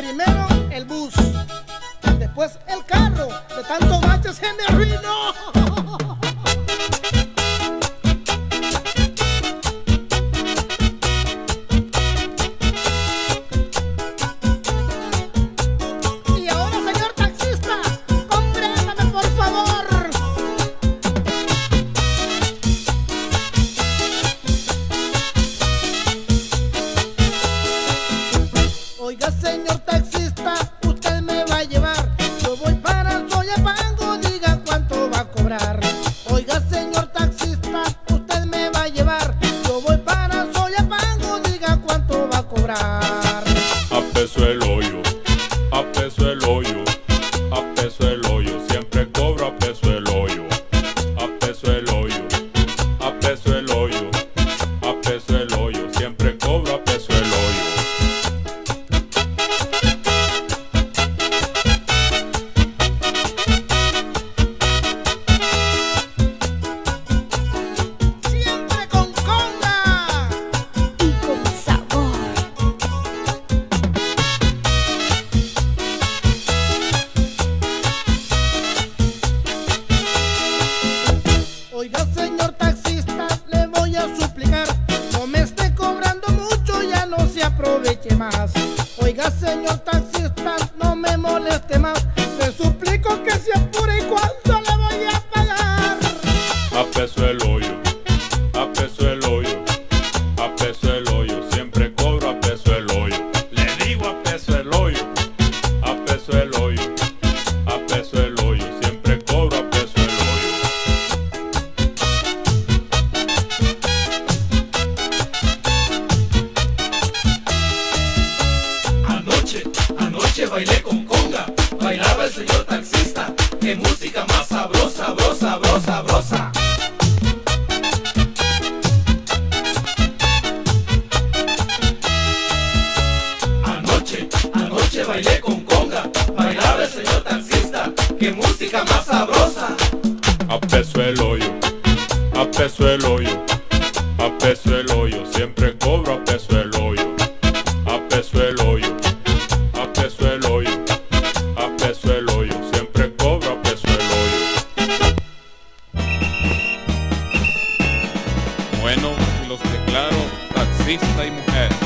Primero el bus, después el carro, de tanto bache se me arruinó. Y ahora, señor taxista, compréndame por favor. Oiga, señor A peso Oiga, señor taxista, le voy a suplicar, no me esté cobrando mucho, ya no se aproveche más. Oiga, señor taxista, no me moleste más, le suplico que se apure y cuánto le voy a pagar. A peso el hoyo, tiene música más sabrosa, sabrosa, sabrosa, sabrosa. Anoche, anoche bailé con conga, bailaba el señor taxista, qué música más sabrosa. Apeso el hoyo, apeso el hoyo, apeso el hoyo, siempre cobro a peso el hoyo, a peso el hoyo, a peso el hoyo, a peso el hoyo. Bueno, los declaro taxista y mujer.